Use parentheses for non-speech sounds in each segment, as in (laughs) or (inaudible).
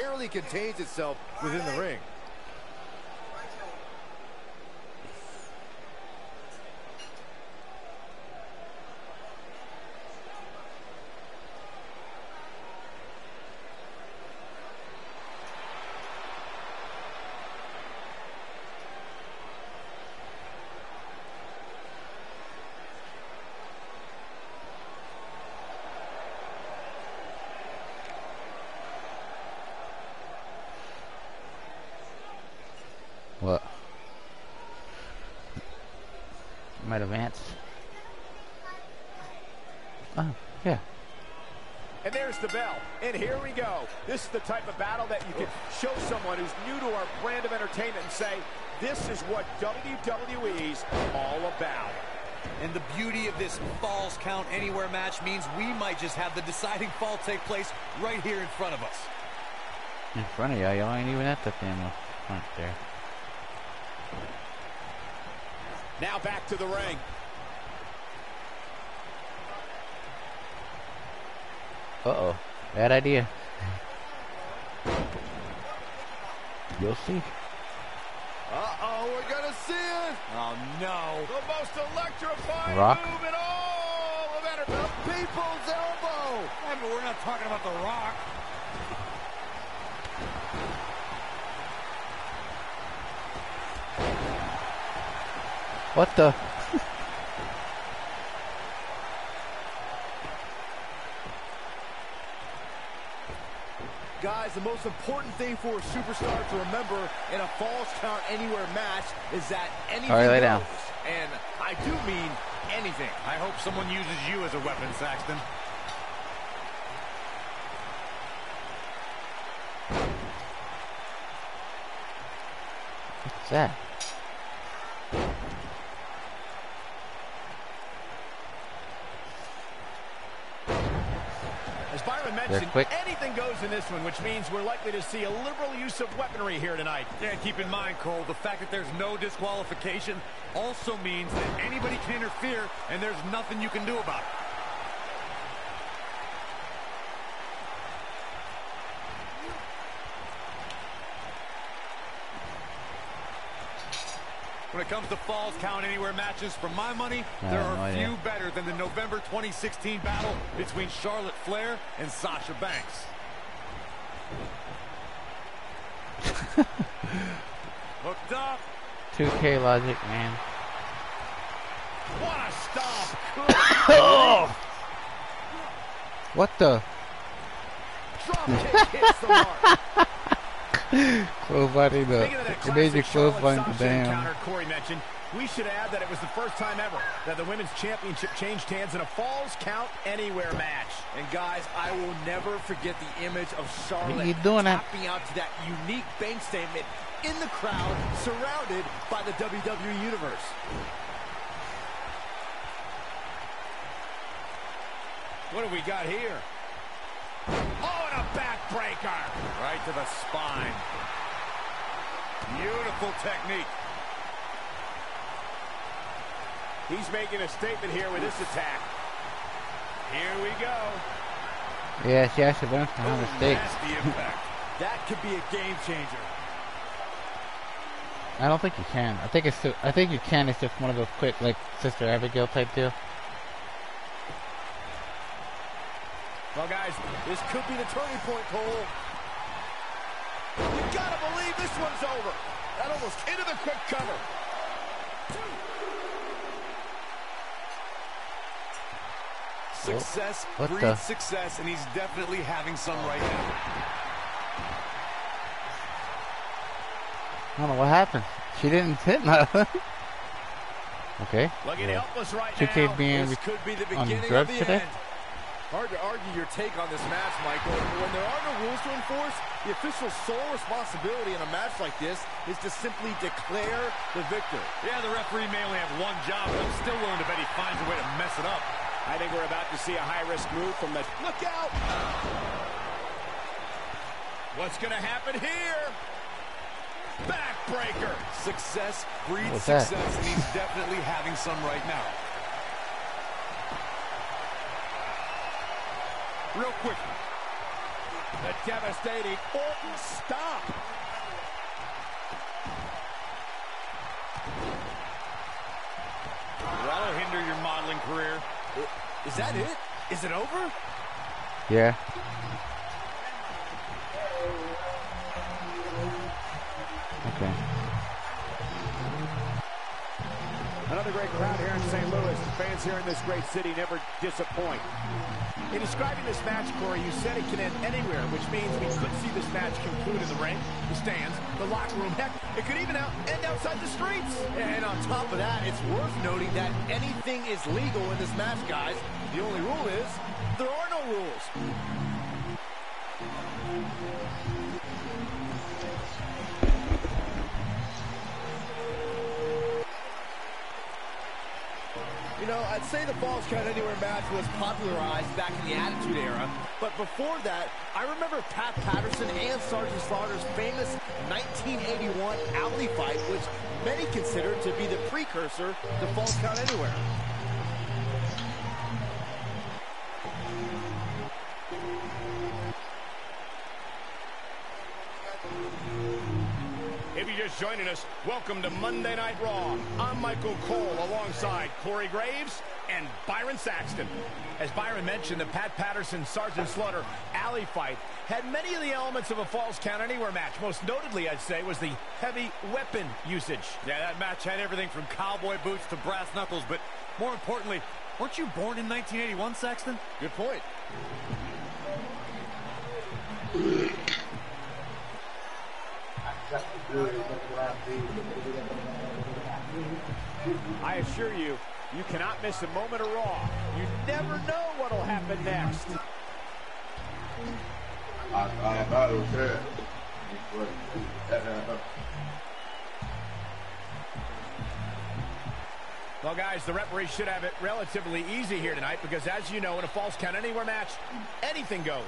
rarely contains itself within the ring. What? Might advance. Oh, yeah. And there's the bell. And here we go. This is the type of battle that you can show someone who's new to our brand of entertainment and say, this is what WWE's all about. And the beauty of this Falls Count Anywhere match means we might just have the deciding fall take place right here in front of us. In front of you, y'all ain't even at the damn front there. Now back to the ring. Uh-oh. Bad idea. You'll see. Uh-oh, we're gonna see it. Oh, no. The most electrifying Rock. move in all of entertainment. People's elbow. Yeah, but we're not talking about The Rock. What the? Guys, the most important thing for a superstar to remember in a falls count anywhere match is that anything All right, lay down. goes. And I do mean anything. I hope someone uses you as a weapon, Saxton. What's that? Byron mentioned, quick. anything goes in this one, which means we're likely to see a liberal use of weaponry here tonight. Yeah, and keep in mind, Cole, the fact that there's no disqualification also means that anybody can interfere, and there's nothing you can do about it. Comes to Falls Count Anywhere matches, for my money, I there have no are few better than the November 2016 battle between Charlotte Flair and Sasha Banks. (laughs) Hooked up. 2K logic, man. What a stomp. (coughs) Oh! What the? Drop kick hits the mark. (laughs) Clotheslining the. Speaking of that It made you classic Charlotte clothesline the Sasha damn. Corey mentioned, we should add that it was the first time ever that the women's championship changed hands in a Falls Count Anywhere match. And guys, I will never forget the image of Charlotte you doing tapping out to that unique bank statement in the crowd, surrounded by the WWE Universe. What do we got here? Oh, backbreaker. Right to the spine. Beautiful technique. He's making a statement here with this attack. Here we go. Yeah, she actually learned from her mistakes. That could be a game changer. I don't think you can. I think it's. I think you can. It's just one of those quick, like Sister Abigail type deal. Well, guys, this could be the turning point, Cole. You gotta believe this one's over. That almost into the quick cover. Success What breeds the- success, and he's definitely having some right now. I don't know what happened. She didn't hit nothing. (laughs) okay. Looking Yeah. helpless right 2K now. being this could be the on beginning of drugs the today? end. Hard to argue your take on this match, Michael. But When there are no rules to enforce, the official's sole responsibility in a match like this is to simply declare the victor. Yeah, the referee may only have one job, but I'm still willing to bet he finds a way to mess it up. I think we're about to see a high-risk move from the... Look out! What's going to happen here? Backbreaker! Success breeds success, and he's definitely having some right now. Real quick. The devastating Orton stop. That'll hinder your modeling career. Is that it? Is it over? Yeah. Okay. Another great crowd here in St. Louis. The fans here in this great city never disappoint. In describing this match, Corey, you said it can end anywhere, which means we could see this match conclude in the ring, the stands, the locker room. Heck, it could even out end outside the streets. And on top of that, it's worth noting that anything is legal in this match, guys. The only rule is there are no rules. I'd say the Falls Count Anywhere match was popularized back in the Attitude Era, but before that, I remember Pat Patterson and Sergeant Slaughter's famous 1981 alley fight, which many consider to be the precursor to Falls Count Anywhere. If you're just joining us, welcome to Monday Night Raw. I'm Michael Cole alongside Corey Graves and Byron Saxton. As Byron mentioned, the Pat Patterson Sergeant Slaughter alley fight had many of the elements of a Falls Count Anywhere match. Most notably, I'd say, was the heavy weapon usage. Yeah, that match had everything from cowboy boots to brass knuckles, but more importantly, weren't you born in 1981, Saxton? Good point. I assure you, you cannot miss a moment of Raw. You never know what'll happen next. I, I thought it was. Well, guys, the referee should have it relatively easy here tonight because, as you know, in a falls count anywhere match, anything goes.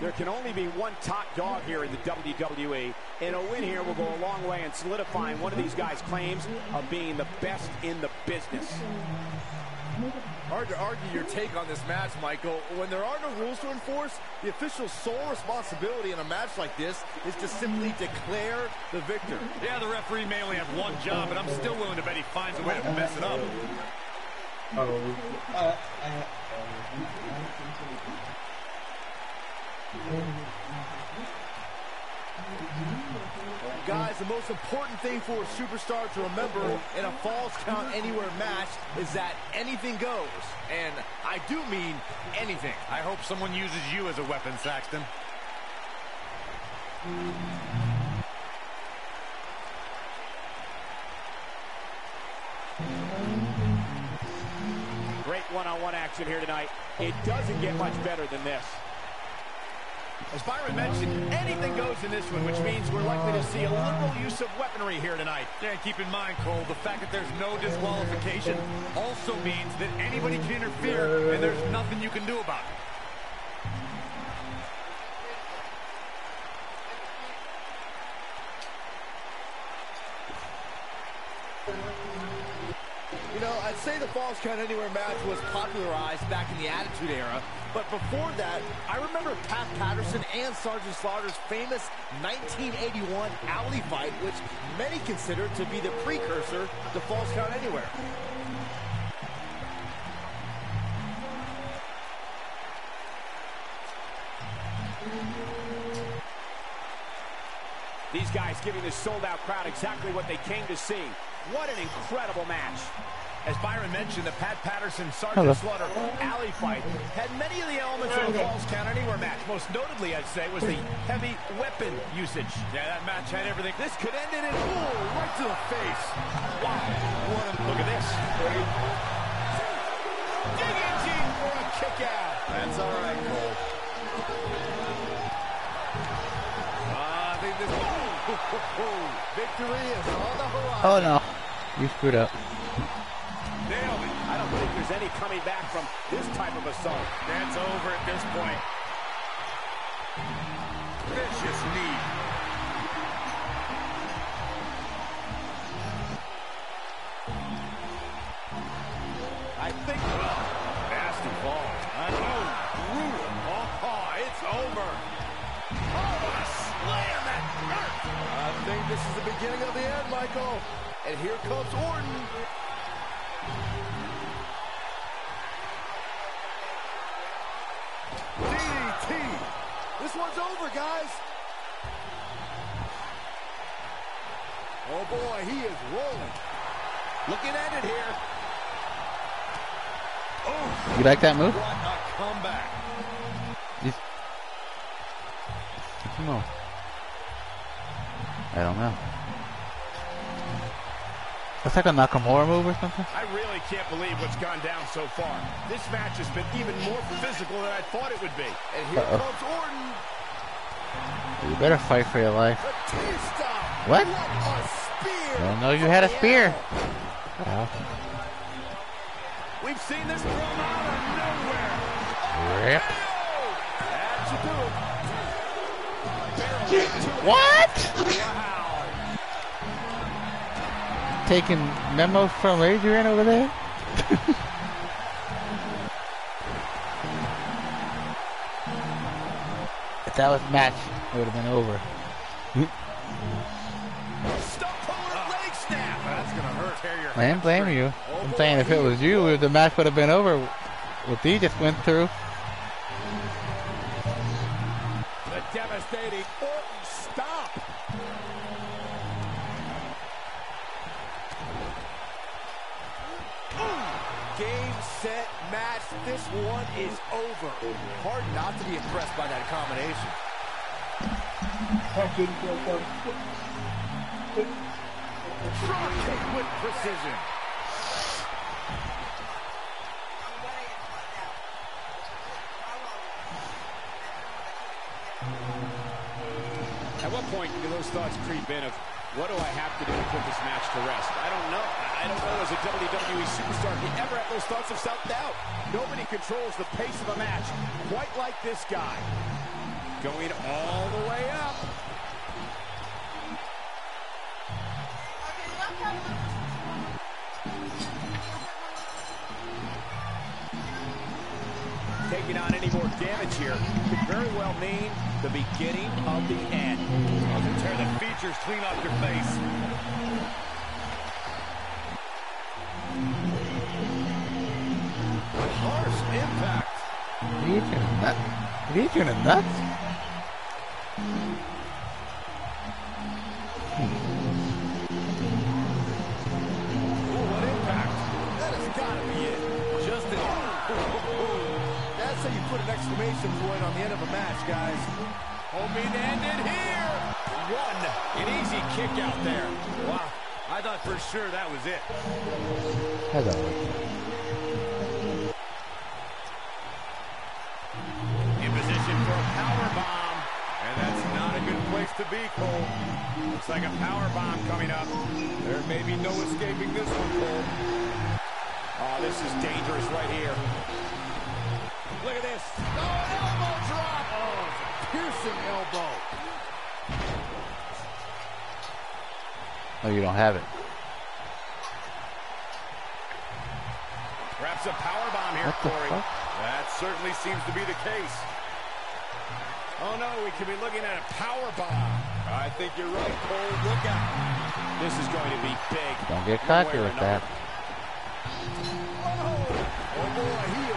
There can only be one top dog here in the WWE, and a win here will go a long way in solidifying one of these guys' claims of being the best in the business. Hard to argue your take on this match, Michael. When there are no rules to enforce, the official's sole responsibility in a match like this is to simply declare the victor. Yeah, the referee may only have one job, but I'm still willing to bet he finds a way to mess it up. Guys, the most important thing for a superstar to remember in a falls count anywhere match is that anything goes. And I do mean anything. I hope someone uses you as a weapon, Saxton. Action here tonight. It doesn't get much better than this. As Byron mentioned, anything goes in this one, which means we're likely to see a liberal use of weaponry here tonight. Yeah, and keep in mind, Cole, the fact that there's no disqualification also means that anybody can interfere, and there's nothing you can do about it. Falls Count Anywhere match was popularized back in the Attitude Era, but before that, I remember Pat Patterson and Sergeant Slaughter's famous 1981 alley fight, which many consider to be the precursor to Falls Count Anywhere. These guys giving this sold-out crowd exactly what they came to see. What an incredible match. As Byron mentioned, the Pat Patterson Sergeant Hello. Slaughter alley fight had many of the elements of a Falls Count Anywhere match. Most notably, I'd say, was the heavy weapon usage. Yeah, that match had everything. This could end it in ooh, right to the face. Wow. What a, look at this. Digging deep for a kick out. That's all right, Cole. Uh, I think this (laughs) Victory is on the horizon. Oh no. You screwed up there's any coming back from this type of assault. That's over at this point. Vicious knee. I think, well, nasty fall. I know, brutal. Oh, it's over. Oh, what a slam that hurt. I think this is the beginning of the end, Michael. And here comes Orton. This one's over, guys. Oh boy, he is rolling. Looking at it here. Oh, You like that move? What a comeback. You... No. I don't know. It's like a Nakamura move or something. I really can't believe what's gone down so far. This match has been even more physical than I thought it would be. And here Uh-oh. comes Orton. You better fight for your life. Batista. What? What a spear. I didn't know you had a spear. Wow. We've seen this from out of nowhere. Rip. That should do it. Barrel into it. What? Wow. Taking memos from Adrian over there? if that was match, it would have been over. Stump puller leg snap. That's going to hurt. Tear your I didn't blame you. I'm saying if it was you, the match would have been over. What he just went through. The devastating This one is over. Hard not to be impressed by that combination. Drop kick with precision. At what point do those thoughts creep in of what do I have to do to put this match to rest? I don't know. I don't know as a WWE superstar if you ever have those thoughts of self-doubt. Nobody controls the pace of a match quite like this guy. Going all the way up. Taking on any more damage here could very well mean the beginning of the end. I'll tear the features clean off your face. Harsh impact. Are you nuts? Are you nuts? That's how you put an exclamation point on the end of a match, guys. Hoping to end it here. One. An easy kick out there. Wow. I thought for sure that was it. As always. In position for a power bomb. And that's not a good place to be, Cole. Looks like a power bomb coming up. There may be no escaping this one, Cole. Oh, this is dangerous right here. Look at this. Oh, an elbow drop. Oh, Piercing elbow. Oh, you don't have it. perhaps a power bomb here, Corey. fuck? That certainly seems to be the case. Oh no, we could be looking at a power bomb. I think you're right, Cole. Look out. This is going to be big. Don't get cocky with that. Oh, Oh boy, he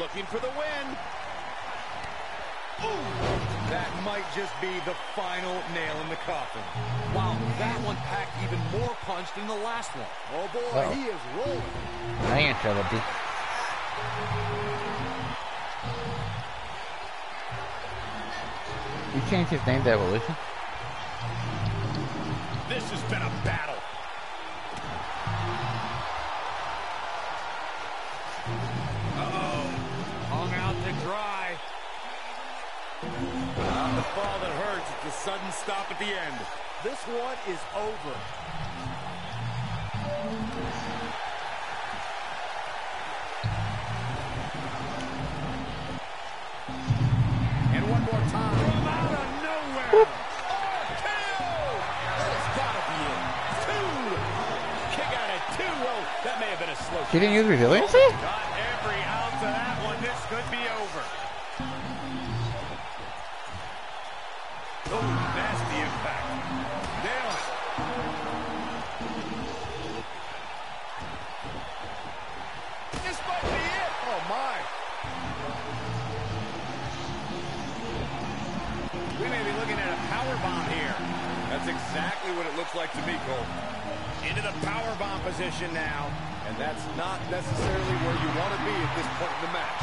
Looking for the win. That might just be the final nail in the coffin. Wow, that one packed even more punch than the last one. Oh boy, he is rolling. I ain't trouble, D. You changed his name to Evolution? This has been a battle and dry. Not the fall that hurts, it's sudden stop at the end. This one is over. And one more time. From out of nowhere. Oh, he didn't use resiliency? Bomb here. That's exactly what it looks like to me, Cole. Into the power bomb position now. And that's not necessarily where you want to be at this point in the match.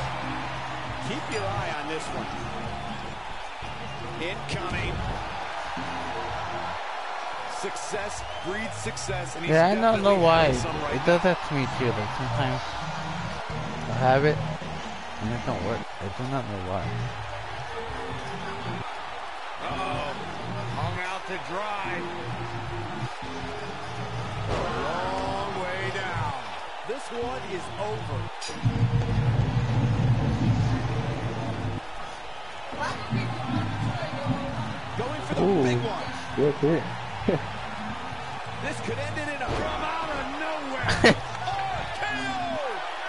Keep your eye on this one. Incoming. Success breeds success. And he's Yeah, I don't know why. right It does that to me too. Like sometimes I have it and it don't work. I do not know why. To dry. Long way down. This one is over. Going for the Ooh. big one. Good hit. (laughs) This could end it in a from out of nowhere. (laughs) RKO.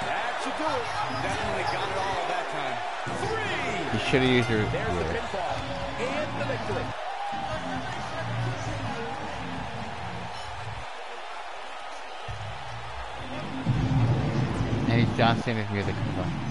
That should do it. Definitely got it all that time. Three. You should have used your. There's the pinfall and the victory. He's John Cena's music. So.